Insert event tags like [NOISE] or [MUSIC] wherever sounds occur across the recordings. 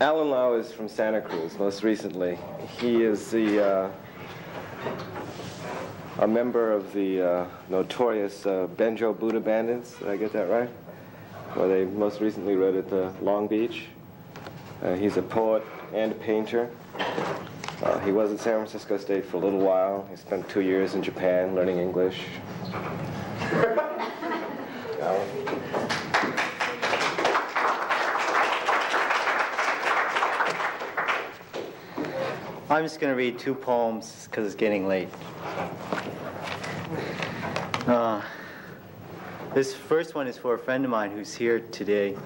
Alan Lau is from Santa Cruz, most recently. He is the uh, a member of the uh, notorious uh, Benjo Buddha Bandits. Did I get that right? Where they most recently wrote at the Long Beach. Uh, he's a poet and a painter. Uh, he was at San Francisco State for a little while. He spent two years in Japan learning English. [LAUGHS] Alan? I'm just going to read two poems because it's getting late. Uh, this first one is for a friend of mine who's here today,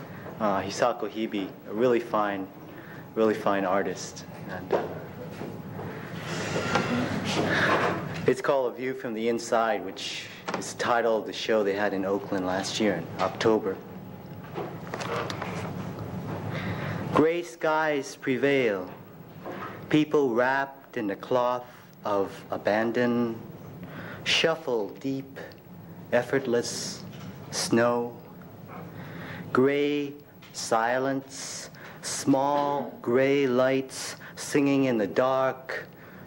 uh, Hisako Hibi, a really fine, really fine artist. And, uh, it's called A View from the Inside, which is the title of the show they had in Oakland last year in October. Gray skies prevail People wrapped in the cloth of abandon shuffle deep, effortless snow. Gray silence, small gray lights singing in the dark.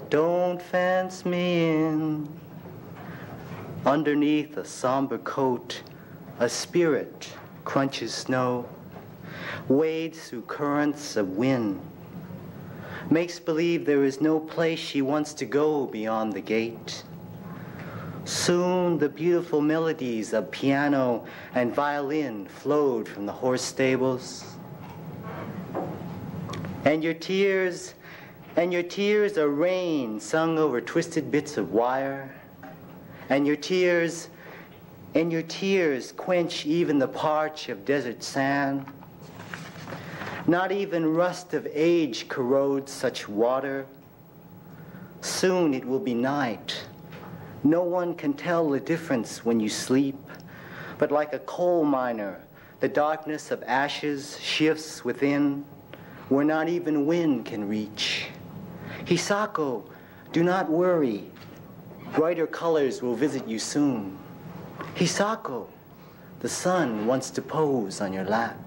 Don't fence me in. Underneath a somber coat, a spirit crunches snow, wades through currents of wind makes believe there is no place she wants to go beyond the gate. Soon the beautiful melodies of piano and violin flowed from the horse stables. And your tears, and your tears are rain sung over twisted bits of wire. And your tears, and your tears quench even the parch of desert sand. Not even rust of age corrodes such water. Soon it will be night. No one can tell the difference when you sleep, but like a coal miner, the darkness of ashes shifts within where not even wind can reach. Hisako, do not worry. Brighter colors will visit you soon. Hisako, the sun wants to pose on your lap.